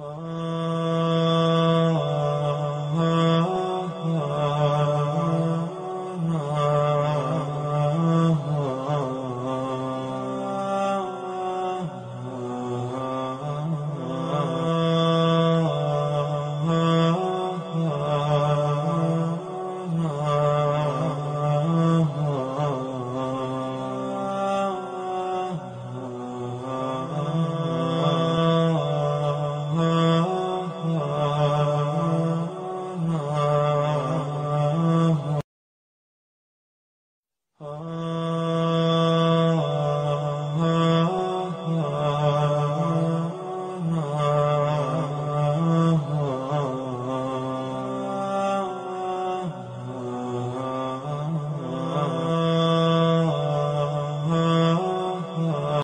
ah.